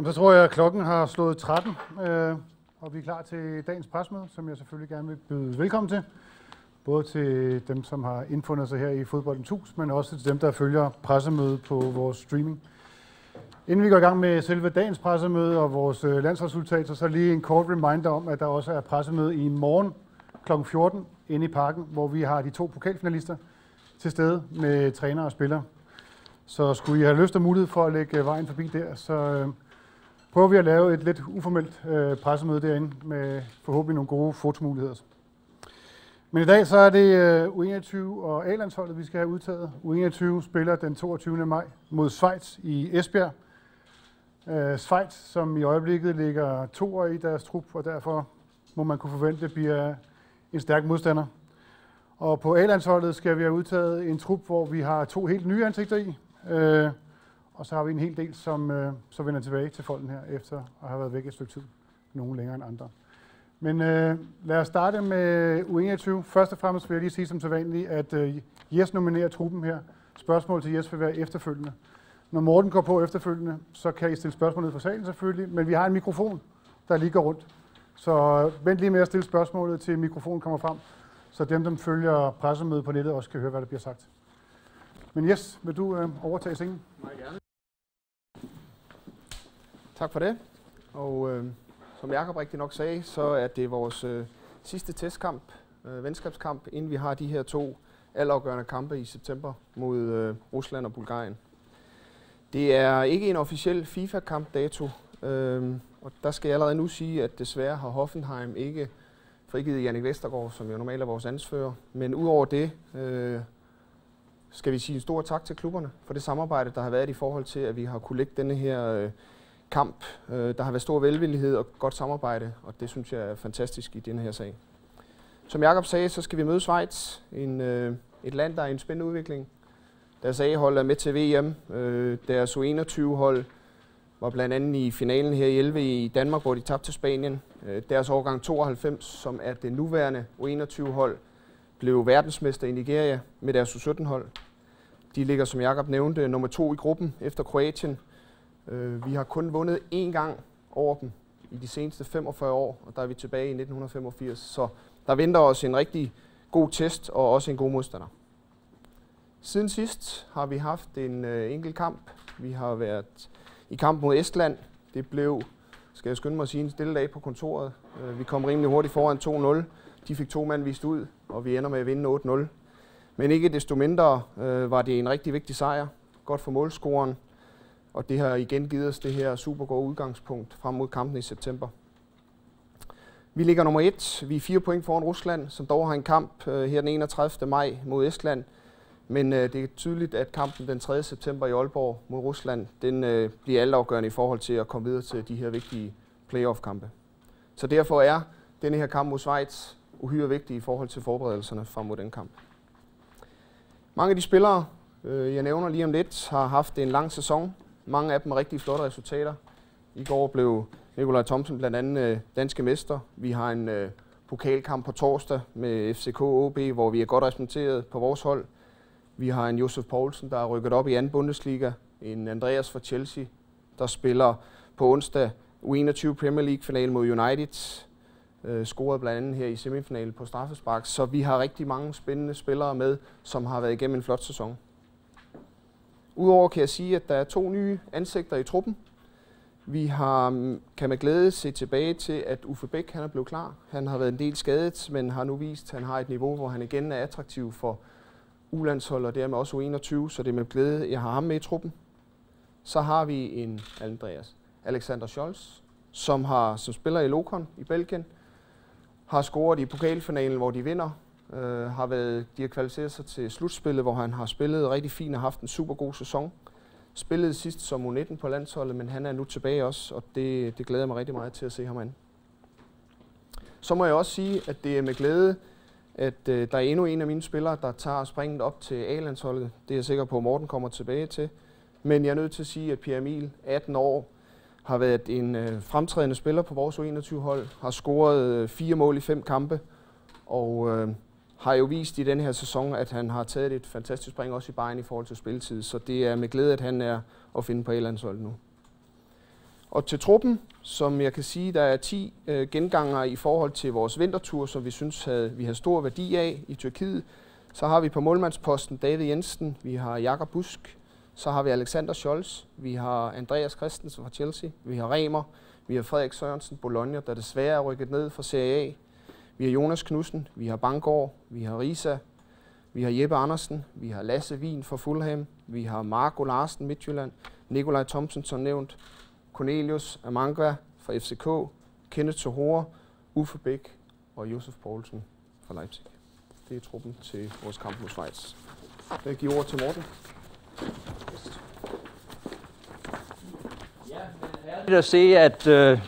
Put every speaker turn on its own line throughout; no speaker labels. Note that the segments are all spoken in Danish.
Jamen, så tror jeg, at klokken har slået 13, øh, og vi er klar til dagens presmøde, som jeg selvfølgelig gerne vil byde velkommen til. Både til dem, som har indfundet sig her i Fodboldens Hus, men også til dem, der følger pressemødet på vores streaming. Inden vi går i gang med selve dagens pressemøde og vores øh, landsresultater, så lige en kort reminder om, at der også er pressemøde i morgen kl. 14 inde i parken, hvor vi har de to pokalfinalister til stede med træner og spillere. Så skulle I have lyst og mulighed for at lægge øh, vejen forbi der, så øh, prøver vi at lave et lidt uformelt øh, pressemøde derinde med forhåbentlig nogle gode fotomuligheder. Men i dag så er det øh, U21 og A-landsholdet, vi skal have udtaget. U21 spiller den 22. maj mod Schweiz i Esbjerg. Øh, Schweiz, som i øjeblikket ligger to år i deres trup, og derfor må man kunne forvente, at det bliver en stærk modstander. Og på A-landsholdet skal vi have udtaget en trup, hvor vi har to helt nye ansigter i. Øh, og så har vi en hel del, som øh, så vender tilbage til folden her, efter at have været væk et stykke tid. Nogle længere end andre. Men øh, lad os starte med U21. Først og fremmest vil jeg lige sige som sædvanligt, at øh, Jes nominerer truppen her. Spørgsmål til Jes vil være efterfølgende. Når Morten går på efterfølgende, så kan I stille spørgsmål ned fra salen selvfølgelig, men vi har en mikrofon, der lige går rundt. Så øh, vent lige med at stille spørgsmålet, til mikrofonen kommer frem, så dem, der følger pressemødet på nettet, også kan høre, hvad der bliver sagt. Men Jes, vil du øh, overtage sengen?
Meget gerne. Tak for det. Og øh, som Jakob rigtig nok sagde, så er det vores øh, sidste testkamp, øh, venskabskamp, inden vi har de her to altafgørende kampe i september mod øh, Rusland og Bulgarien. Det er ikke en officiel FIFA-kampdato, øh, og der skal jeg allerede nu sige, at desværre har Hoffenheim ikke frigivet Jannik Vestergaard, som jo normalt er vores ansfører. Men udover det øh, skal vi sige en stor tak til klubberne for det samarbejde, der har været i forhold til, at vi har kunne lægge denne her øh, kamp. Øh, der har været stor velvillighed og godt samarbejde, og det synes jeg er fantastisk i denne her sag. Som Jakob sagde, så skal vi møde Schweiz, en, øh, et land, der er i en spændende udvikling. Deres A-hold er med til VM. Øh, deres U21-hold var blandt andet i finalen her i 11 i Danmark, hvor de tabte til Spanien. Deres årgang 92, som er det nuværende U21-hold, blev verdensmester i Nigeria med deres U17-hold. De ligger, som Jakob nævnte, nummer to i gruppen efter Kroatien. Øh, vi har kun vundet én gang over dem i de seneste 45 år, og der er vi tilbage i 1985. Så der venter os en rigtig god test og også en god modstander. Siden sidst har vi haft en øh, enkelt kamp. Vi har været i kamp mod Estland. Det blev, skal jeg skynde mig at sige, en stille dag på kontoret. Øh, vi kom rimelig hurtigt foran 2-0. De fik to mand vist ud, og vi ender med at vinde 8-0. Men ikke desto mindre øh, var det en rigtig vigtig sejr. Godt for målscoren. Og det har igen givet os det her super gode udgangspunkt frem mod kampen i september. Vi ligger nummer et. Vi er fire point foran Rusland, som dog har en kamp øh, her den 31. maj mod Estland. Men øh, det er tydeligt, at kampen den 3. september i Aalborg mod Rusland, den øh, bliver altafgørende i forhold til at komme videre til de her vigtige playoff-kampe. Så derfor er denne her kamp mod Schweiz uhyre vigtig i forhold til forberedelserne frem mod den kamp. Mange af de spillere, øh, jeg nævner lige om lidt, har haft en lang sæson. Mange af dem rigtig flotte resultater. I går blev Nikolaj Thomsen blandt andet øh, danske mester. Vi har en øh, pokalkamp på torsdag med FCK OB, hvor vi er godt repræsenteret på vores hold. Vi har en Josef Poulsen, der er rykket op i anden Bundesliga. En Andreas fra Chelsea, der spiller på onsdag U21 Premier League-final mod United. Øh, scoret blandt andet her i semifinalen på straffespark. Så vi har rigtig mange spændende spillere med, som har været igennem en flot sæson. Udover kan jeg sige, at der er to nye ansigter i truppen. Vi har, mm, kan med glæde se tilbage til, at Uffe Bæk han er blevet klar. Han har været en del skadet, men har nu vist, at han har et niveau, hvor han igen er attraktiv for ulandshold og dermed også U21, så det er med glæde, jeg har ham med i truppen. Så har vi en Andreas Alexander Scholz, som, har, som spiller i Lokon i Belgien, har scoret i pokalfinalen, hvor de vinder. Øh, har været, de har kvalificeret sig til slutspillet, hvor han har spillet rigtig fint og haft en super god sæson. Spillede sidst som U19 på landsholdet, men han er nu tilbage også, og det, det glæder mig rigtig meget til at se ham an. Så må jeg også sige, at det er med glæde, at øh, der er endnu en af mine spillere, der tager springet op til A-landsholdet. Det er jeg sikker på, at Morten kommer tilbage til. Men jeg er nødt til at sige, at Pierre Emil, 18 år, har været en øh, fremtrædende spiller på vores U21-hold, har scoret øh, fire mål i fem kampe, og øh, har jo vist i den her sæson, at han har taget et fantastisk spring også i Bayern i forhold til spilletid. Så det er med glæde, at han er at finde på A-landsholdet nu. Og til truppen, som jeg kan sige, der er 10 øh, genganger i forhold til vores vintertur, som vi synes, havde, vi har stor værdi af i Tyrkiet. Så har vi på målmandsposten David Jensen, vi har Jakob Busk, så har vi Alexander Scholz, vi har Andreas Christensen fra Chelsea, vi har Remer, vi har Frederik Sørensen, Bologna, der desværre er rykket ned fra Serie A. Vi har Jonas Knudsen, vi har Bangård, vi har Risa, vi har Jeppe Andersen, vi har Lasse Wien fra Fulham, vi har Marco Larsen, Midtjylland, Nikolaj Thomsen, som nævnt, Cornelius Amanga fra FCK, Kenneth Sohore, Uffe Bæk og Josef Poulsen fra Leipzig. Det er truppen til vores kamp mod Schweiz. Jeg giver ord til Morten.
Det at se, at, øh,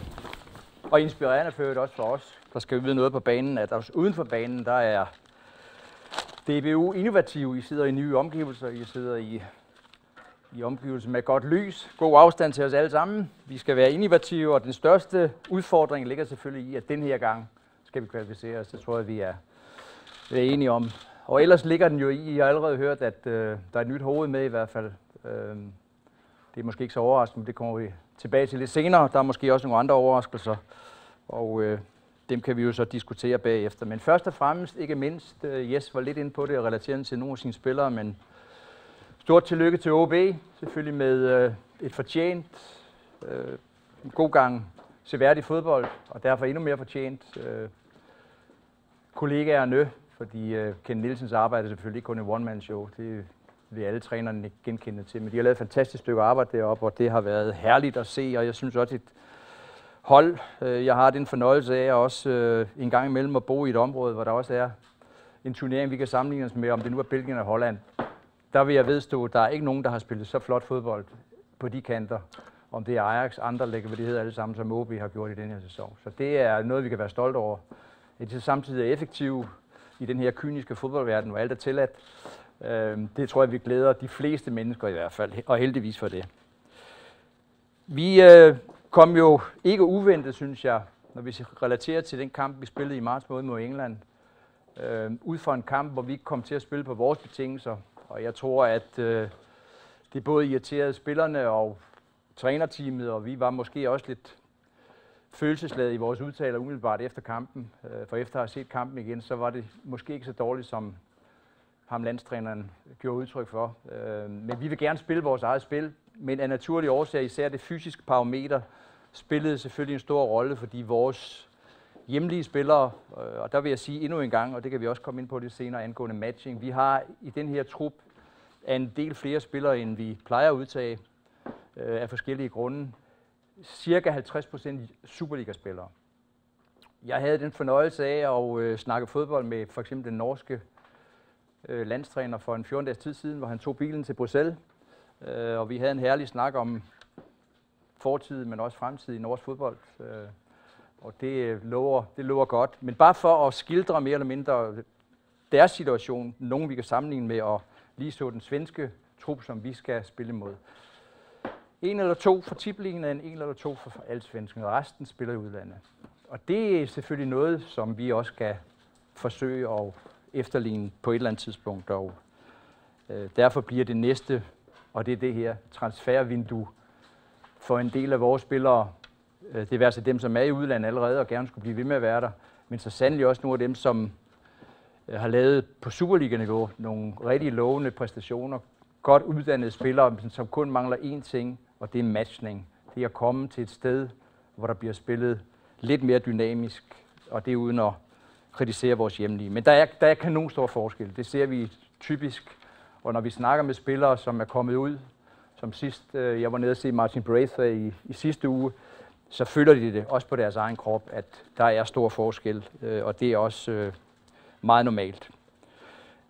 og inspirerende for også for os, der skal vide noget på banen, at også uden for banen, der er DBU innovativ. I sidder i nye omgivelser, I sidder i, i omgivelser med godt lys, god afstand til os alle sammen. Vi skal være innovative, og den største udfordring ligger selvfølgelig i, at den her gang skal vi kvalificere os. Det tror jeg, vi er, vi er enige om. Og ellers ligger den jo i, I har allerede hørt, at øh, der er et nyt hoved med i hvert fald. Øh, det er måske ikke så overraskende, men det kommer vi tilbage til lidt senere. Der er måske også nogle andre overraskelser, og øh, dem kan vi jo så diskutere bagefter. Men først og fremmest, ikke mindst, øh, Jes var lidt inde på det og relateret til nogle af sine spillere, men stort tillykke til OB, selvfølgelig med øh, et fortjent, øh, en god gang seværdig fodbold, og derfor endnu mere fortjent kollegaerne, fordi Ken Nielsens arbejde er selvfølgelig ikke kun en one-man-show. Det vil alle trænerne genkende til. Men de har lavet et fantastisk stykke arbejde deroppe, og det har været herligt at se, og jeg synes også, et hold, øh, jeg har den fornøjelse af også øh, en gang imellem at bo i et område, hvor der også er en turnering, vi kan sammenligne os med, om det nu er Belgien eller Holland. Der vil jeg vedstå, at der er ikke nogen, der har spillet så flot fodbold på de kanter. Om det er Ajax, andre lægger, hvad det hedder alle sammen, som OB har gjort i den her sæson. Så det er noget, vi kan være stolte over. At de samtidig er effektive i den her kyniske fodboldverden, hvor alt er tilladt. Øh, det tror jeg, vi glæder de fleste mennesker i hvert fald, og heldigvis for det. Vi øh, kom jo ikke uventet, synes jeg, når vi relaterer til den kamp, vi spillede i marts måned mod England. Øh, ud fra en kamp, hvor vi ikke kom til at spille på vores betingelser. Og jeg tror, at øh, det både irriterede spillerne og trænerteamet, og vi var måske også lidt følelsesladet i vores udtaler umiddelbart efter kampen. Øh, for efter at have set kampen igen, så var det måske ikke så dårligt, som ham landstræneren gjorde udtryk for. Øh, men vi vil gerne spille vores eget spil, men af naturlige årsager, især det fysiske parameter, spillede selvfølgelig en stor rolle, fordi vores hjemlige spillere, øh, og der vil jeg sige endnu en gang, og det kan vi også komme ind på lidt senere angående matching, vi har i den her trup en del flere spillere, end vi plejer at udtage øh, af forskellige grunde. Cirka 50 procent Superliga-spillere. Jeg havde den fornøjelse af at øh, snakke fodbold med for eksempel den norske øh, landstræner for en 14 dages tid siden, hvor han tog bilen til Bruxelles, øh, og vi havde en herlig snak om fortid, men også fremtid i norsk fodbold. Øh, og det øh, lover, det lover godt. Men bare for at skildre mere eller mindre deres situation, nogen vi kan sammenligne med, og lige så den svenske trup, som vi skal spille mod. En eller to for tippeligaen, en eller to for altsvensken, og resten spiller i udlandet. Og det er selvfølgelig noget, som vi også skal forsøge at efterligne på et eller andet tidspunkt. Og øh, derfor bliver det næste, og det er det her transfervindue for en del af vores spillere. Øh, det er altså dem, som er i udlandet allerede og gerne skulle blive ved med at være der, men så sandelig også nogle af dem, som øh, har lavet på Superliga-niveau nogle rigtig lovende præstationer. Godt uddannede spillere, som kun mangler én ting, og det er matchning. Det er at komme til et sted, hvor der bliver spillet lidt mere dynamisk, og det er uden at kritisere vores hjemlige. Men der er, der er kanonstor forskel. Det ser vi typisk. Og når vi snakker med spillere, som er kommet ud, som sidst, øh, jeg var nede og se Martin Braithwaite i, i sidste uge, så føler de det også på deres egen krop, at der er stor forskel, øh, og det er også øh, meget normalt.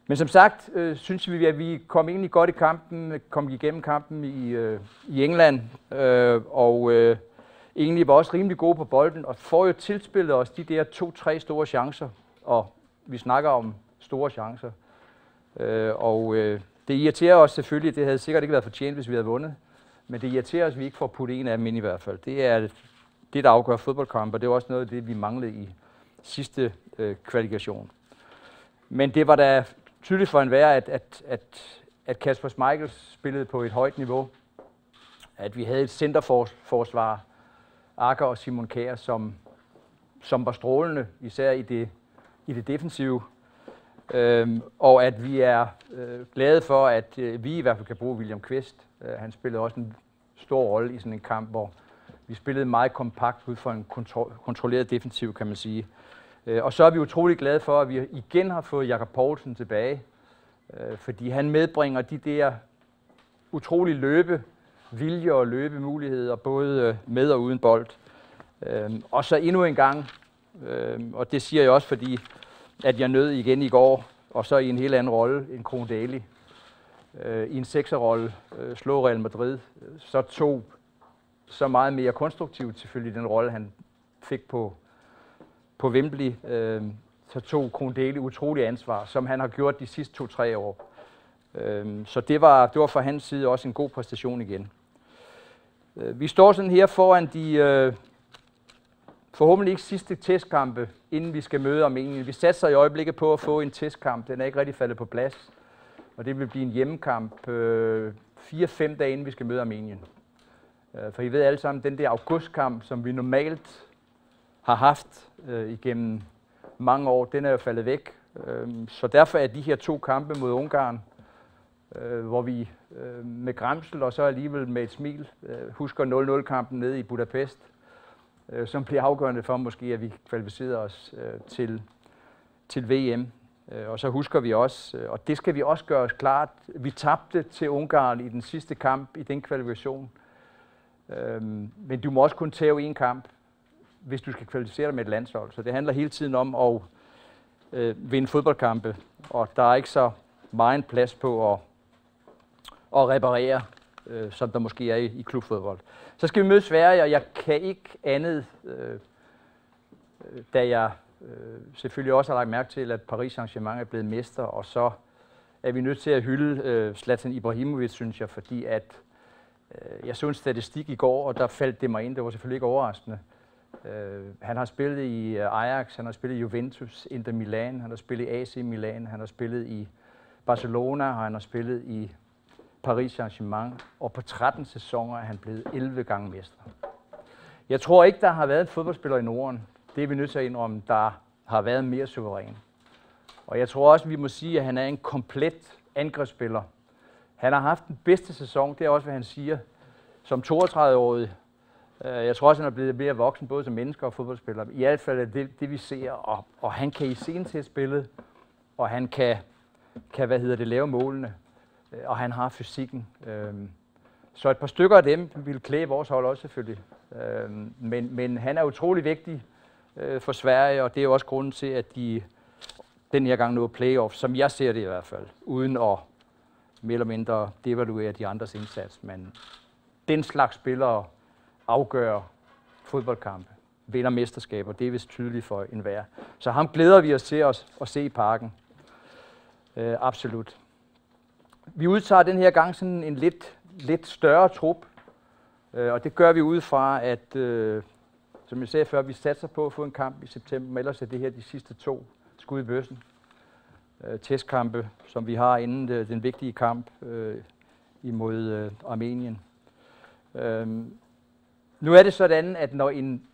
Men som sagt, øh, synes vi, at vi kom egentlig godt i kampen, kom igennem kampen i, øh, i England, øh, og øh, egentlig var også rimelig gode på bolden, og får jo tilspillet os de der to-tre store chancer, og vi snakker om store chancer. Øh, og øh, det irriterer os selvfølgelig, det havde sikkert ikke været fortjent, hvis vi havde vundet, men det irriterer os, at vi ikke får puttet en af dem ind i hvert fald. Det er det, der afgør fodboldkamp, og det var også noget af det, vi manglede i sidste øh, kvalifikation. Men det var da tydeligt for enhver, at, at, at, at Kasper Schmeichel spillede på et højt niveau, at vi havde et centerforsvar, Akker og Simon Kjær, som, som var strålende, især i det, i det defensive. Øhm, og at vi er øh, glade for, at øh, vi i hvert fald kan bruge William Kvist. Øh, han spillede også en stor rolle i sådan en kamp, hvor vi spillede meget kompakt ud fra en kontro- kontrolleret defensiv, kan man sige. Øh, og så er vi utrolig glade for, at vi igen har fået Jakob Poulsen tilbage, øh, fordi han medbringer de der utrolige løbe, vilje og løbemuligheder, både øh, med og uden bold. Øh, og så endnu en gang, øh, og det siger jeg også, fordi at jeg nød igen i går, og så i en helt anden rolle, en Kron Daly, øh, i en sekserrolle, øh, slå Real Madrid, så tog så meget mere konstruktivt selvfølgelig den rolle, han fik på, på Wembley, øh, så tog Kron Daly utrolig ansvar, som han har gjort de sidste to-tre år. Øh, så det var, det var fra hans side også en god præstation igen. Øh, vi står sådan her foran de øh, forhåbentlig ikke sidste testkampe, inden vi skal møde Armenien. Vi satser i øjeblikket på at få en testkamp. Den er ikke rigtig faldet på plads. Og det vil blive en hjemmekamp øh, 4-5 dage inden vi skal møde Armenien. Øh, for I ved alle sammen, den der augustkamp, som vi normalt har haft øh, igennem mange år, den er jo faldet væk. Øh, så derfor er de her to kampe mod Ungarn, øh, hvor vi øh, med græmsel og så alligevel med et smil øh, husker 0-0-kampen nede i Budapest, øh, som bliver afgørende for måske, at vi kvalificerer os øh, til, til VM. Øh, og så husker vi også, øh, og det skal vi også gøre os klart, vi tabte til Ungarn i den sidste kamp i den kvalifikation. Øh, men du må også kun tage en kamp, hvis du skal kvalificere dig med et landshold. Så det handler hele tiden om at øh, vinde fodboldkampe, og der er ikke så meget plads på at, at reparere, øh, som der måske er i, i klubfodbold. Så skal vi møde Sverige, og jeg kan ikke andet, øh, øh, da jeg øh, selvfølgelig også har lagt mærke til, at Paris Saint-Germain er blevet mester, og så er vi nødt til at hylde øh, Zlatan Ibrahimovic, synes jeg, fordi at øh, jeg så en statistik i går, og der faldt det mig ind, det var selvfølgelig ikke overraskende. Øh, han har spillet i øh, Ajax, han har spillet i Juventus, Inter Milan, han har spillet i AC Milan, han har spillet i Barcelona, og han har spillet i Paris Saint-Germain, og på 13 sæsoner er han blevet 11 gange mester. Jeg tror ikke, der har været en fodboldspiller i Norden, det er vi nødt til at indrømme, der har været mere suveræn. Og jeg tror også, vi må sige, at han er en komplet angrebsspiller. Han har haft den bedste sæson, det er også, hvad han siger, som 32-årig. Øh, jeg tror også, han er blevet mere voksen, både som menneske og fodboldspiller. I hvert fald er det, det vi ser, og, og han kan i scenen til spillet, og han kan, kan hvad hedder det, lave målene, Øh, og han har fysikken. Øhm, så et par stykker af dem vil klæde vores hold også selvfølgelig. Øhm, men, men han er utrolig vigtig øh, for Sverige, og det er jo også grunden til, at de den her gang nåede playoff, som jeg ser det i hvert fald, uden at mere eller mindre devaluere de andres indsats. Men den slags spillere afgør fodboldkampe, vinder mesterskaber, det er vist tydeligt for enhver. Så ham glæder vi os til os at se i parken. Øh, absolut. Vi udtager den her gang sådan en lidt, lidt større trup, øh, og det gør vi ud fra, at øh, som jeg sagde før, vi satser på at få en kamp i september, men ellers er det her de sidste to skud i bøssen. Øh, testkampe, som vi har inden det, den vigtige kamp øh, imod øh, Armenien. Øh, nu er det sådan, at når en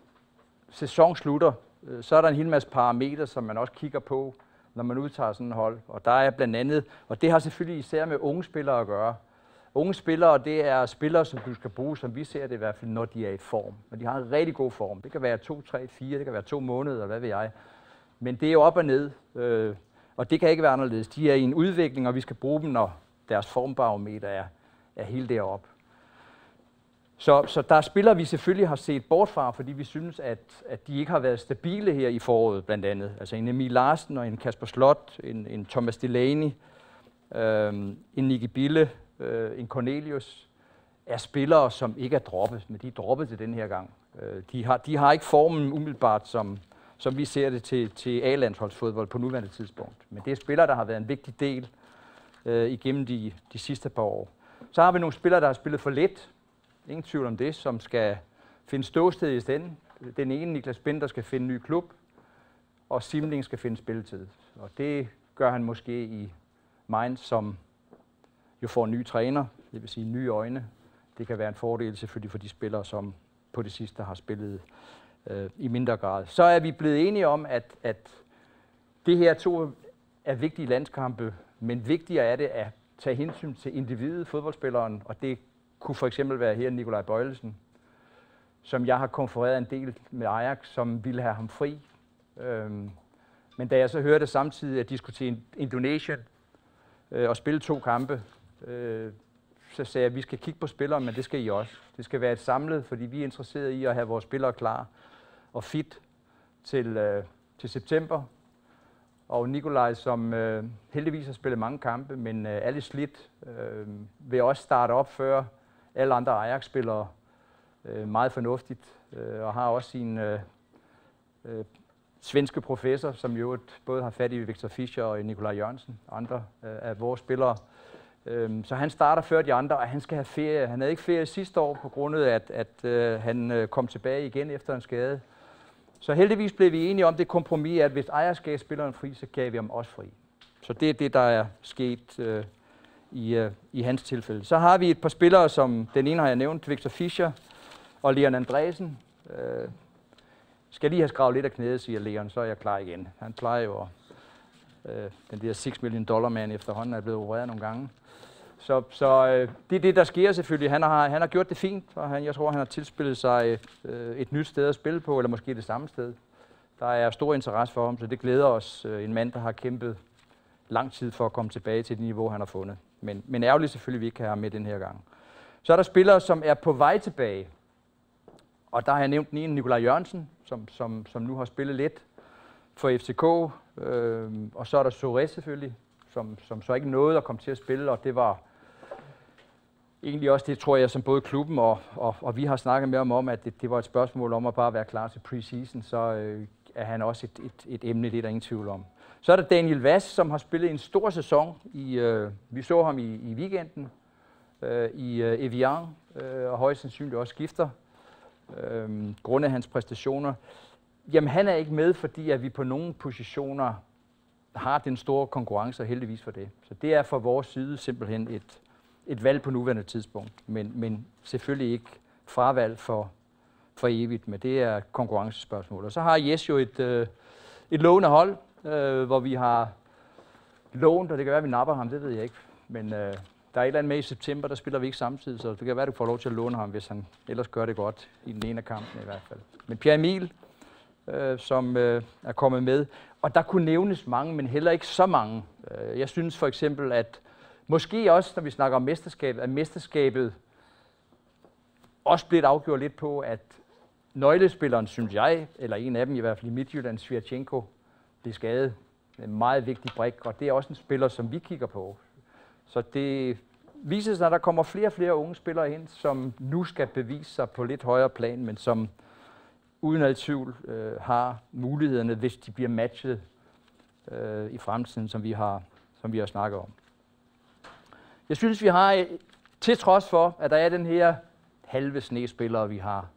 sæson slutter, øh, så er der en hel masse parametre, som man også kigger på, når man udtager sådan en hold. Og der er blandt andet, og det har selvfølgelig især med unge spillere at gøre, Unge spillere, det er spillere, som du skal bruge, som vi ser det i hvert fald, når de er i form. Men de har en rigtig god form. Det kan være to, tre, fire, det kan være to måneder, hvad ved jeg. Men det er jo op og ned, øh, og det kan ikke være anderledes. De er i en udvikling, og vi skal bruge dem, når deres formbarometer er, er helt deroppe. Så, så der er spillere, vi selvfølgelig har set bort fra, fordi vi synes, at, at de ikke har været stabile her i foråret, blandt andet. Altså en Emil Larsen og en Kasper Slot, en, en Thomas Delaney, øh, en Nicky Bille, øh, en Cornelius, er spillere, som ikke er droppet, men de er droppet til den her gang. Øh, de, har, de har ikke formen umiddelbart, som, som vi ser det til, til A-landsholdsfodbold på nuværende tidspunkt. Men det er spillere, der har været en vigtig del øh, igennem de, de sidste par år. Så har vi nogle spillere, der har spillet for lidt. Ingen tvivl om det, som skal finde ståsted i stedet. Den ene, Niklas Binder, skal finde en ny klub, og Simling skal finde spilletid. Og det gør han måske i Mainz, som jo får en ny træner, det vil sige nye øjne. Det kan være en fordel selvfølgelig for de spillere, som, på det sidste har spillet øh, i mindre grad. Så er vi blevet enige om, at, at det her to er vigtige landskampe, men vigtigere er det at tage hensyn til individet, fodboldspilleren, og det kunne for eksempel være her Nikolaj Bøjlesen, som jeg har konfereret en del med Ajax, som ville have ham fri. Øhm, men da jeg så hørte samtidig at de skulle til Indonesien øh, og spille to kampe, øh, så sagde jeg, at vi skal kigge på spillere, men det skal I også. Det skal være et samlet, fordi vi er interesserede i at have vores spillere klar og fit til, øh, til september. Og Nikolaj, som øh, heldigvis har spillet mange kampe, men øh, er lidt slidt, øh, vil også starte op før alle andre Ajax-spillere. Øh, meget fornuftigt, øh, og har også sin øh, øh, svenske professor, som jo både har fat i Victor Fischer og Nikolaj Jørgensen, andre øh, af vores spillere. Øh, så han starter før de andre, og han skal have ferie. Han havde ikke ferie sidste år på grund af, at, at øh, han øh, kom tilbage igen efter en skade. Så heldigvis blev vi enige om det kompromis, at hvis Ajax gav spilleren fri, så gav vi ham også fri. Så det er det, der er sket øh, i, øh, i hans tilfælde. Så har vi et par spillere, som den ene har jeg nævnt, Victor Fischer og Leon Andresen. Øh, skal lige have skravet lidt af knæet, siger Leon, så er jeg klar igen. Han plejer jo at, øh, den der 6 million dollar mand efterhånden er blevet opereret nogle gange. Så, så øh, det er det, der sker selvfølgelig. Han har, han har gjort det fint, og han, jeg tror, han har tilspillet sig øh, et nyt sted at spille på, eller måske det samme sted. Der er stor interesse for ham, så det glæder os. Øh, en mand, der har kæmpet lang tid for at komme tilbage til det niveau, han har fundet. Men, men ærgerligt selvfølgelig, at vi ikke kan have ham med den her gang. Så er der spillere, som er på vej tilbage. Og der har jeg nævnt den ene, Nikolaj Jørgensen, som, som, som nu har spillet lidt for FCK. Øh, og så er der Sore selvfølgelig, som, som så ikke nåede at komme til at spille, og det var egentlig også det, tror jeg, som både klubben og, og, og vi har snakket med ham om, at det, det var et spørgsmål om at bare være klar til preseason, så øh, er han også et, et, et emne, det er der ingen tvivl om. Så er der Daniel Vass, som har spillet en stor sæson. I, øh, vi så ham i, i weekenden øh, i øh, Evian, øh, og højst sandsynligt også skifter, øh, grundet hans præstationer. Jamen, han er ikke med, fordi at vi på nogle positioner har den store konkurrence, og heldigvis for det. Så det er fra vores side simpelthen et, et valg på nuværende tidspunkt, men, men selvfølgelig ikke fravalg for, for evigt, men det er konkurrencespørgsmål. Og så har Jes jo et, øh, et lovende hold, øh, hvor vi har lånt, og det kan være, at vi napper ham, det ved jeg ikke. Men øh, der er et eller andet med i september, der spiller vi ikke samtidig, så det kan være, at du får lov til at låne ham, hvis han ellers gør det godt i den ene af kampene i hvert fald. Men Pierre Emil, øh, som øh, er kommet med, og der kunne nævnes mange, men heller ikke så mange. Øh, jeg synes for eksempel, at måske også, når vi snakker om mesterskabet, at mesterskabet også blev afgjort lidt på, at nøglespilleren, synes jeg, eller en af dem i hvert fald i Midtjylland, Svirchenko, blev skadet. En meget vigtig brik, og det er også en spiller, som vi kigger på. Så det viser sig, at der kommer flere og flere unge spillere ind, som nu skal bevise sig på lidt højere plan, men som uden alt tvivl øh, har mulighederne, hvis de bliver matchet øh, i fremtiden, som vi har, som vi har snakket om. Jeg synes, vi har, til trods for, at der er den her halve snespillere, vi har,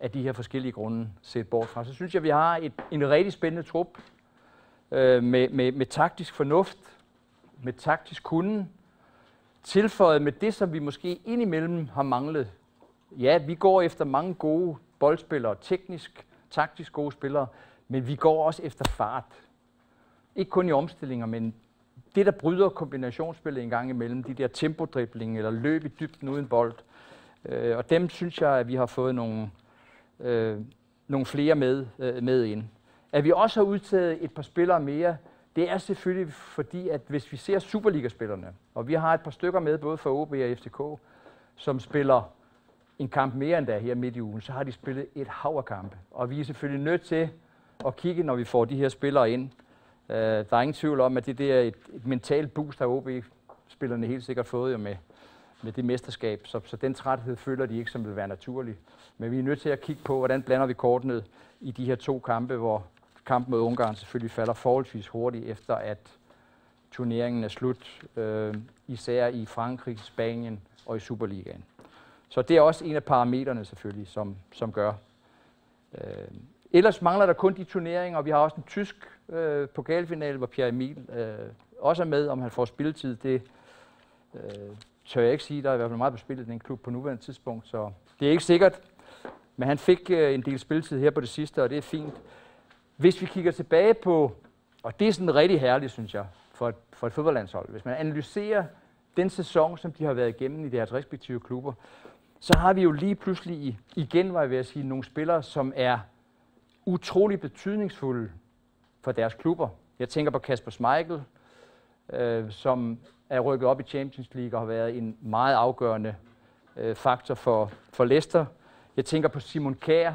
af de her forskellige grunde set bort fra, så synes jeg, vi har et, en rigtig spændende trup øh, med, med, med taktisk fornuft, med taktisk kunden, tilføjet med det, som vi måske indimellem har manglet. Ja, vi går efter mange gode boldspillere, teknisk, taktisk gode spillere, men vi går også efter fart. Ikke kun i omstillinger, men det, der bryder kombinationsspillet en gang imellem, de der tempodribling eller løb i dybden uden bold. Øh, og dem synes jeg, at vi har fået nogle, øh, nogle flere med, øh, med ind. At vi også har udtaget et par spillere mere, det er selvfølgelig fordi, at hvis vi ser Superliga-spillerne, og vi har et par stykker med, både fra OB og FCK, som spiller en kamp mere end der her midt i ugen, så har de spillet et hav af kampe. Og vi er selvfølgelig nødt til at kigge, når vi får de her spillere ind. Uh, der er ingen tvivl om, at det, der er et, et mentalt boost, har OB-spillerne helt sikkert fået jo med, med det mesterskab. Så, så den træthed føler de ikke, som vil være naturlig. Men vi er nødt til at kigge på, hvordan blander vi kortene i de her to kampe, hvor kampen mod Ungarn selvfølgelig falder forholdsvis hurtigt efter, at turneringen er slut, øh, især i Frankrig, Spanien og i Superligaen. Så det er også en af parametrene selvfølgelig, som, som gør. Øh, ellers mangler der kun de turneringer, og vi har også en tysk øh, pokalfinale, hvor Pierre Emil øh, også er med, om han får spilletid. Det øh, tør jeg ikke sige. Der er i hvert fald meget på spillet i den klub på nuværende tidspunkt, så det er ikke sikkert. Men han fik øh, en del spilletid her på det sidste, og det er fint. Hvis vi kigger tilbage på, og det er sådan rigtig herligt, synes jeg, for et, for et fodboldlandshold. Hvis man analyserer den sæson, som de har været igennem i deres respektive klubber, så har vi jo lige pludselig igen, var jeg ved at sige, nogle spillere, som er utrolig betydningsfulde for deres klubber. Jeg tænker på Kasper Schmeichel, øh, som er rykket op i Champions League og har været en meget afgørende øh, faktor for, for Leicester. Jeg tænker på Simon Kjær,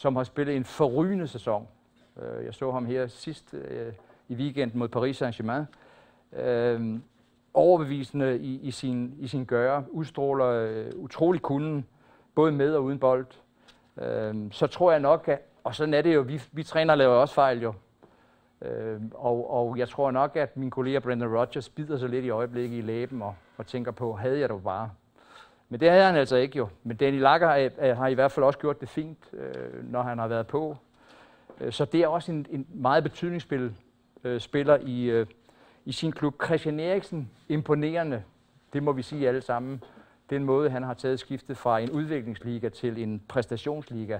som har spillet en forrygende sæson. Øh, jeg så ham her sidst øh, i weekenden mod Paris Saint-Germain. Øh, overbevisende i, i, sin, i sin gøre, udstråler øh, utrolig kunden, både med og uden bold. Øh, så tror jeg nok, at, og sådan er det jo, vi, vi træner laver også fejl jo. Øh, og, og jeg tror nok, at min kollega Brendan Rodgers bider sig lidt i øjeblikket i læben og, og tænker på, havde jeg det bare. Men det havde han altså ikke jo. Men Danny Lager har, har i hvert fald også gjort det fint, øh, når han har været på. Øh, så det er også en, en meget betydningsspil øh, spiller i, øh, i sin klub. Christian Eriksen, imponerende, det må vi sige alle sammen. Den måde, han har taget skiftet fra en udviklingsliga til en præstationsliga,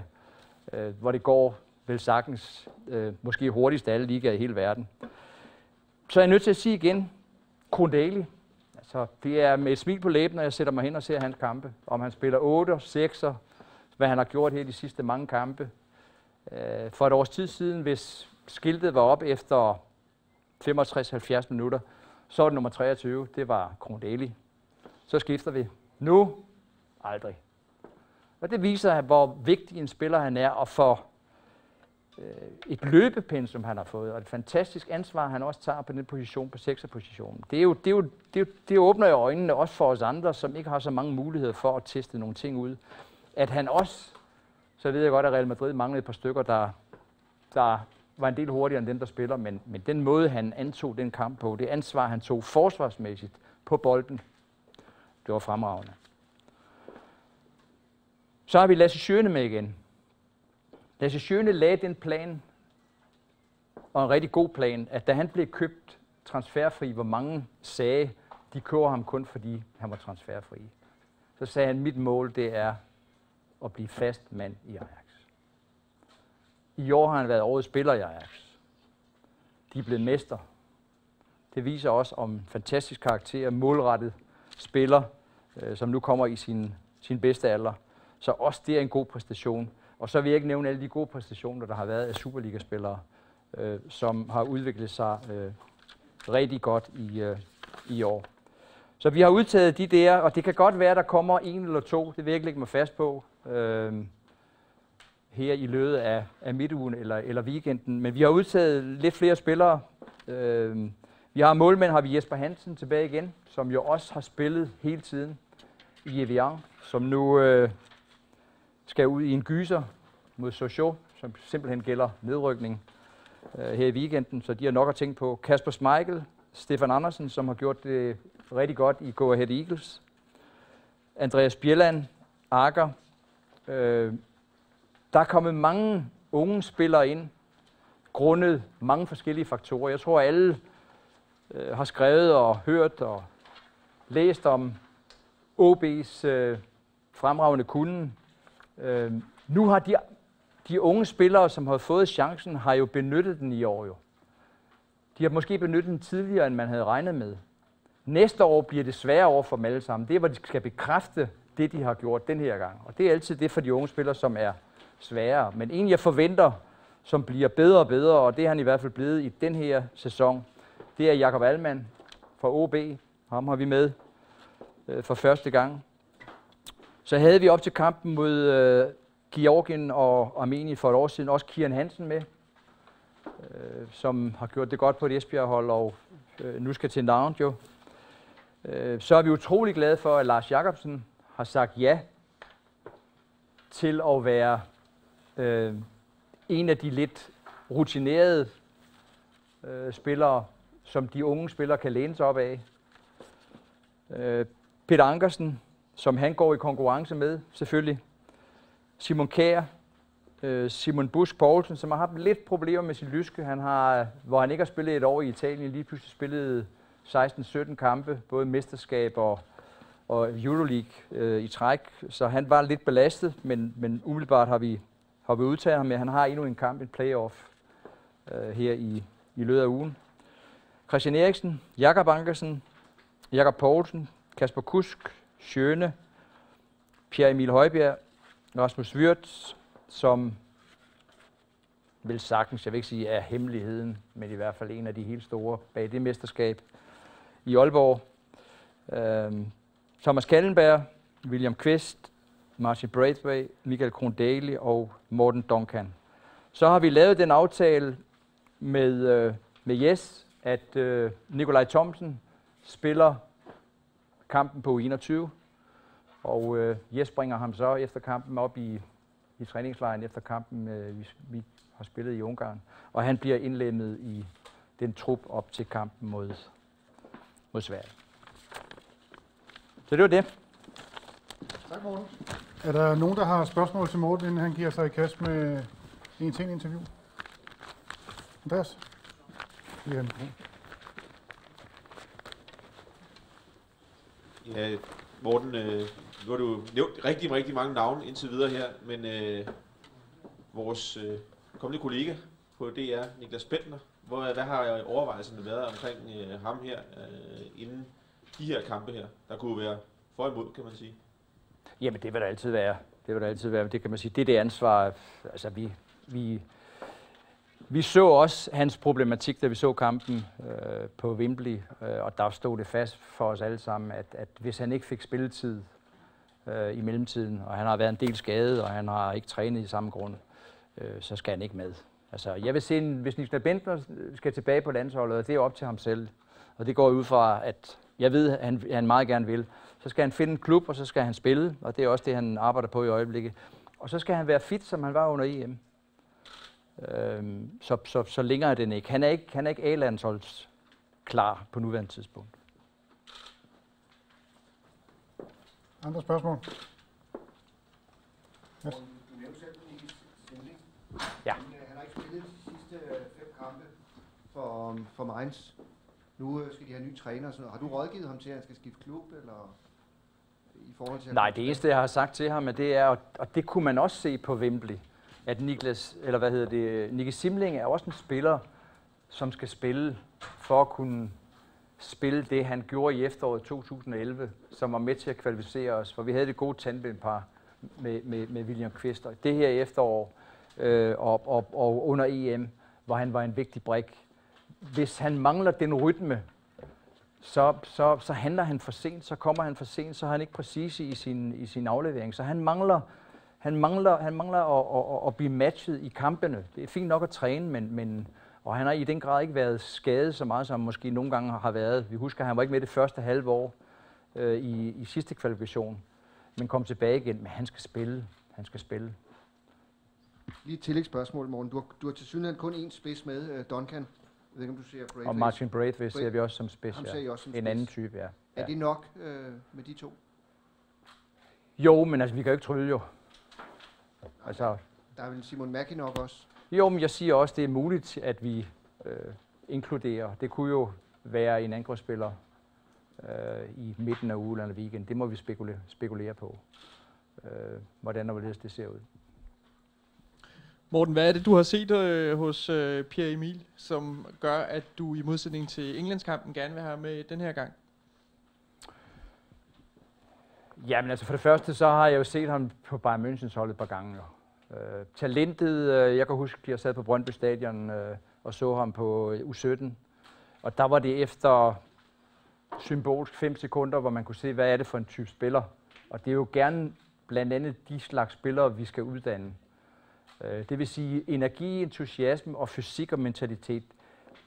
øh, hvor det går vel sagtens, øh, måske hurtigst af alle ligaer i hele verden. Så er jeg nødt til at sige igen, Kondali, så det er med et smil på læben, når jeg sætter mig hen og ser hans kampe. Om han spiller 8, 6, hvad han har gjort her de sidste mange kampe. Øh, for et års tid siden, hvis skiltet var op efter 65-70 minutter, så var det nummer 23, det var Krondaly. Så skifter vi. Nu, aldrig. Og det viser, hvor vigtig en spiller han er, og for Øh, et løbepensum, han har fået, og et fantastisk ansvar, han også tager på den position, på sekserpositionen. Det, er jo, det, er jo, det, er det åbner jo øjnene også for os andre, som ikke har så mange muligheder for at teste nogle ting ud. At han også, så ved jeg godt, at Real Madrid manglede et par stykker, der, der var en del hurtigere end den, der spiller, men, men den måde, han antog den kamp på, det ansvar, han tog forsvarsmæssigt på bolden, det var fremragende. Så har vi Lasse Sjøne med igen. Lasse Schøne lagde den plan, og en rigtig god plan, at da han blev købt transferfri, hvor mange sagde, de køber ham kun fordi han var transferfri. Så sagde han, mit mål det er at blive fast mand i Ajax. I år har han været årets spiller i Ajax. De er blevet mester. Det viser også om fantastisk karakter, målrettet spiller, øh, som nu kommer i sin, sin bedste alder. Så også det er en god præstation. Og så vil jeg ikke nævne alle de gode præstationer, der har været af Superliga-spillere, øh, som har udviklet sig øh, rigtig godt i, øh, i år. Så vi har udtaget de der, og det kan godt være, der kommer en eller to, det vil jeg ikke lægge mig fast på, øh, her i løbet af, af midtugen eller, eller weekenden. Men vi har udtaget lidt flere spillere. Øh, vi har målmænd, har vi Jesper Hansen tilbage igen, som jo også har spillet hele tiden i Evian, som nu øh, skal ud i en gyser mod Sochaux, som simpelthen gælder nedrykning øh, her i weekenden, så de har nok at tænke på. Kasper Schmeichel, Stefan Andersen, som har gjort det rigtig godt i Go Ahead Eagles. Andreas Bjelland, Akker. Øh, der er kommet mange unge spillere ind, grundet mange forskellige faktorer. Jeg tror, alle øh, har skrevet og hørt og læst om OB's øh, fremragende kunden, Øh, nu har de, de unge spillere, som har fået chancen, har jo benyttet den i år jo. De har måske benyttet den tidligere, end man havde regnet med. Næste år bliver det sværere over for dem alle sammen. Det er, hvor de skal bekræfte det, de har gjort den her gang. Og det er altid det for de unge spillere, som er sværere. Men en, jeg forventer, som bliver bedre og bedre, og det er han i hvert fald blevet i den her sæson, det er Jakob Alman fra OB. Ham har vi med øh, for første gang. Så havde vi op til kampen mod øh, Georgien og Armenien for et år siden også Kian Hansen med, øh, som har gjort det godt på et Esbjerg-hold og øh, nu skal til Navn jo. Øh, så er vi utrolig glade for, at Lars Jakobsen har sagt ja til at være øh, en af de lidt rutinerede øh, spillere, som de unge spillere kan læne sig op af. Øh, Peter Ankersen, som han går i konkurrence med, selvfølgelig. Simon Kær, øh, Simon Busk Poulsen, som har haft lidt problemer med sin lyske. Han har, hvor han ikke har spillet et år i Italien, lige pludselig spillet 16-17 kampe, både mesterskab og, og Euroleague øh, i træk, så han var lidt belastet, men, men umiddelbart har vi, har vi udtaget ham med, han har endnu en kamp, en playoff øh, her i, i løbet af ugen. Christian Eriksen, Jakob Ankersen, Jakob Poulsen, Kasper Kusk, Sjøne, Pierre Emil Højbjerg, Rasmus Wirtz, som vil sagtens, jeg vil ikke sige er hemmeligheden, men i hvert fald en af de helt store bag det mesterskab i Aalborg. Øhm, Thomas Kallenberg, William Quist, Martin Braithwaite, Michael Krondaly og Morten Duncan. Så har vi lavet den aftale med, øh, med Yes, at øh, Nikolaj Thomsen spiller kampen på 21, og øh, Jes bringer ham så efter kampen op i, i træningslejren efter kampen, øh, vi, vi har spillet i Ungarn. Og han bliver indlemmet i den trup op til kampen mod, mod Sverige. Så det var det.
Tak, Morten. Er der nogen, der har spørgsmål til Morten, inden han giver sig i kast med en ting interview? Andreas? Lige her mikrofon.
Ja, Morten, øh, nu har du nævnt rigtig, rigtig mange navne indtil videre her, men øh, vores øh, kommende kollega på DR, Niklas Bentner, hvor, øh, hvad har overvejelserne været omkring øh, ham her, øh, inden de her kampe her, der kunne være for imod, kan man sige?
Jamen, det vil der altid være. Det vil der altid være. Men det kan man sige, det er det ansvar. Altså, vi, vi, vi så også hans problematik, da vi så kampen øh, på Wembley, øh, og der stod det fast for os alle sammen, at, at hvis han ikke fik spilletid øh, i mellemtiden, og han har været en del skadet, og han har ikke trænet i samme grund, øh, så skal han ikke med. Altså, jeg vil se, hvis Niklas Bentner øh, skal tilbage på landsholdet, og det er op til ham selv, og det går ud fra, at jeg ved, at han, han meget gerne vil, så skal han finde en klub, og så skal han spille, og det er også det, han arbejder på i øjeblikket. Og så skal han være fit, som han var under EM. Øhm, så, så, så længere er den ikke. Han er ikke, han er ikke A-landsholds klar på nuværende tidspunkt.
Andre spørgsmål? Yes.
Ja.
Han, øh, han har ikke spillet de sidste øh, fem kampe for, for Mainz. Nu øh, skal de have nye træner og sådan noget. Har du rådgivet ham til, at han skal skifte klub, eller i forhold til...
Nej, det eneste, jeg har sagt til ham, det er, og det kunne man også se på Wembley, at Niklas, eller hvad hedder det, Nicky Simling er også en spiller, som skal spille for at kunne spille det, han gjorde i efteråret 2011, som var med til at kvalificere os, for vi havde det gode tandbindpar med, med, med William Kvist. Og det her efterår øh, og, og, og under EM, hvor han var en vigtig brik. Hvis han mangler den rytme, så, så, så handler han for sent, så kommer han for sent, så er han ikke præcis i sin, i sin aflevering. Så han mangler, han mangler, han mangler at, at, at blive matchet i kampene. Det er fint nok at træne, men, men og han har i den grad ikke været skadet så meget, som han måske nogle gange har været. Vi husker, at han var ikke med det første halve år øh, i, i sidste kvalifikation, men kom tilbage igen. Men han skal spille. Han skal spille.
Lige et tillægsspørgsmål, Morten. Du har, du har til synligheden kun én spids med, uh, Duncan. Jeg ved ikke, om du ser Braithwaite.
Og Martin Braithwaite ser vi også som spids. Ja.
ser I også som
En anden type, ja.
Er
ja.
det nok uh, med de to?
Jo, men altså, vi kan jo ikke trylle jo. Altså,
Der er vel Simon Mackie nok også.
Jo, men jeg siger også, det er muligt, at vi øh, inkluderer. Det kunne jo være en angrebsspiller øh, i midten af ugen eller weekend. Det må vi spekulere, spekulere på, øh, hvordan og hvorledes det ser ud.
Morten, hvad er det, du har set øh, hos øh, Pierre Emil, som gør, at du i modsætning til Englandskampen gerne vil have med den her gang?
Jamen altså for det første, så har jeg jo set ham på Bayern Münchens hold et par gange. Jo. Øh, talentet, øh, jeg kan huske, jeg sad på Brøndby Stadion øh, og så ham på øh, U17. Og der var det efter symbolsk 5 sekunder, hvor man kunne se, hvad er det for en type spiller. Og det er jo gerne blandt andet de slags spillere, vi skal uddanne. Øh, det vil sige energi, entusiasme og fysik og mentalitet.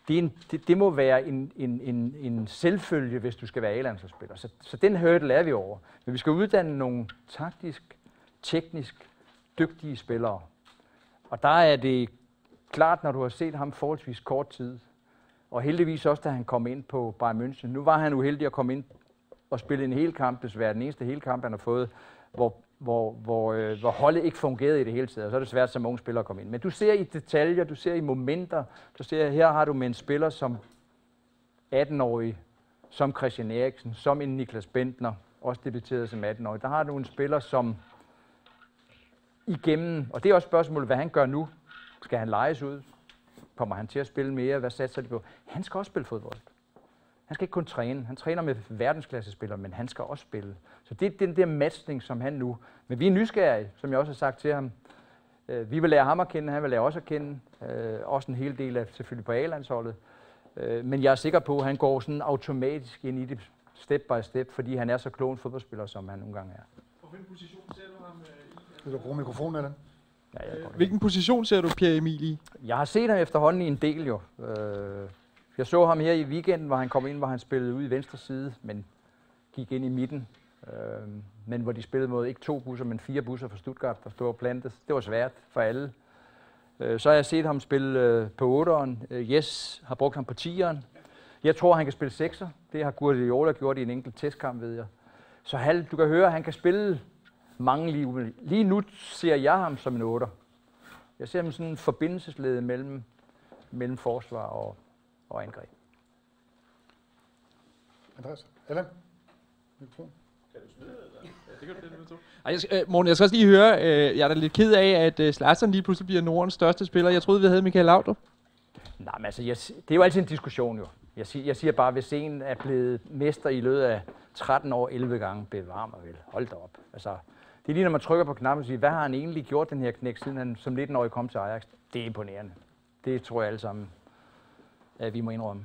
Det, er en, det, det må være en, en, en, en selvfølge, hvis du skal være A-landsholdsspiller. Så, så den hurdle er vi over. Men vi skal uddanne nogle taktisk, teknisk dygtige spillere. Og der er det klart, når du har set ham forholdsvis kort tid, og heldigvis også, da han kom ind på Bayern München. Nu var han uheldig at komme ind og spille en hel kamp, desværre den eneste hele kamp, han har fået, hvor, hvor, hvor, øh, hvor holdet ikke fungerede i det hele taget, og så er det svært som unge spiller at komme ind. Men du ser i detaljer, du ser i momenter, du ser, her har du med en spiller som 18-årig, som Christian Eriksen, som en Niklas Bentner, også debuteret som 18-årig. Der har du en spiller, som igennem, og det er også spørgsmålet, hvad han gør nu. Skal han lejes ud? Kommer han til at spille mere? Hvad satser de på? Han skal også spille fodbold. Han skal ikke kun træne. Han træner med verdensklassespillere, men han skal også spille. Så det er den der matchning, som han nu... Men vi er nysgerrige, som jeg også har sagt til ham. Øh, vi vil lære ham at kende, han vil lære os at kende. Øh, også en hel del af selvfølgelig på A-landsholdet. Øh, men jeg er sikker på, at han går sådan automatisk ind i det step by step, fordi han er så klog en fodboldspiller, som han nogle gange er.
Og hvilken position ser du ham i?
Vil du bruge mikrofonen, eller?
Ja, jeg, går
Hvilken position ser du Pierre Emil i?
jeg har set ham efterhånden i en del jo. Øh, jeg så ham her i weekenden, hvor han kom ind, hvor han spillede ud i venstre side, men gik ind i midten. Øh, men hvor de spillede mod ikke to busser, men fire busser fra Stuttgart, der stod og plantet. Det var svært for alle. Øh, så har jeg set ham spille øh, på 8'eren. Øh, yes har brugt ham på 10'eren. Jeg tror, han kan spille 6'er. Det har Guardiola gjort i en enkelt testkamp, ved jeg. Så Hal, du kan høre, at han kan spille mange lige Lige nu ser jeg ham som en 8'er. Jeg ser ham sådan en forbindelsesled mellem, mellem forsvar og, og angreb.
Andreas? Allan? Mikrofon?
Det kan du det, Ej, jeg skal, øh, Morten, jeg skal også lige høre, øh, jeg er da lidt ked af, at øh, Slatsen lige pludselig bliver Nordens største spiller. Jeg troede, vi havde Michael Laudrup.
Nej, men altså, jeg, det er jo altid en diskussion jo. Jeg, siger, jeg siger bare, hvis en er blevet mester i løbet af 13 år 11 gange, bevar mig vel. Hold da op. Altså, det er lige, når man trykker på knappen og siger, hvad har han egentlig gjort den her knæk, siden han som 19-årig kom til Ajax? Det er imponerende. Det tror jeg alle sammen, vi må indrømme.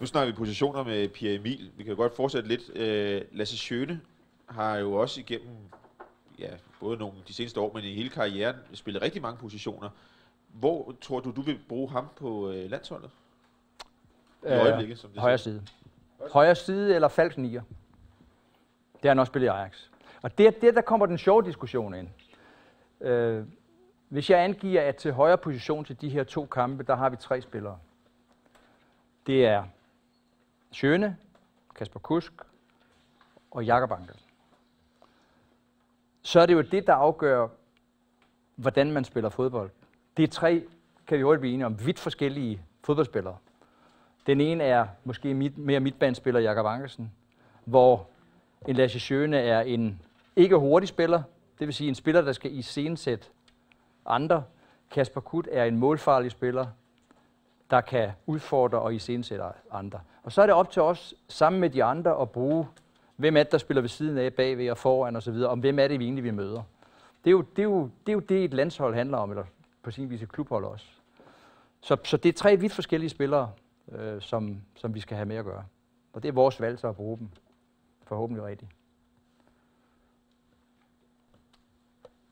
Nu snakker vi positioner med Pierre Emil. Vi kan godt fortsætte lidt. Øh, Lasse Schøne har jo også igennem ja, både nogle de seneste år, men i hele karrieren spillet rigtig mange positioner. Hvor tror du, du vil bruge ham på øh, landsholdet? I øjeblikket, som det
Øh, højre side. Højre side eller falsk nier. Det har han også spillet i Ajax. Og det, det der kommer den sjove diskussion ind. Øh, hvis jeg angiver, at til højre position til de her to kampe, der har vi tre spillere. Det er Sjøne, Kasper Kusk og Jakob Anker. Så er det jo det, der afgør, hvordan man spiller fodbold. Det er tre, kan vi hurtigt blive enige om, vidt forskellige fodboldspillere. Den ene er måske mit, mere midtbanespiller Jakob Ankersen, hvor en Lasse Sjøne er en ikke hurtig spiller, det vil sige en spiller, der skal iscenesætte andre. Kasper Kut er en målfarlig spiller, der kan udfordre og iscenesætte andre. Og så er det op til os, sammen med de andre, at bruge, hvem er det, der spiller ved siden af, bagved og foran osv., om hvem er det, vi egentlig vi møder. Det er jo det, er jo, det, er jo det et landshold handler om, eller på sin vis et klubhold også. Så, så det er tre vidt forskellige spillere, øh, som, som vi skal have med at gøre. Og det er vores valg så at bruge dem. Forhåbentlig rigtigt.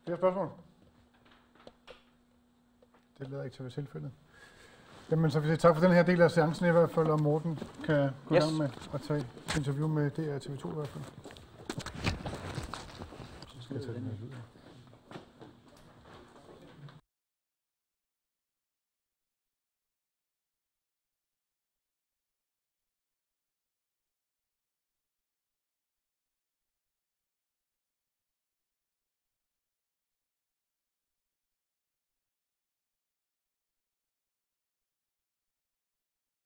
Flere spørgsmål? Det lader ikke til at være tilfældet. Jamen, så vil jeg tak for den her del af seancen i hvert fald, og Morten kan gå
Yes.
med at tage interview med DR TV2 i hvert fald. Så skal jeg tage den her lyd.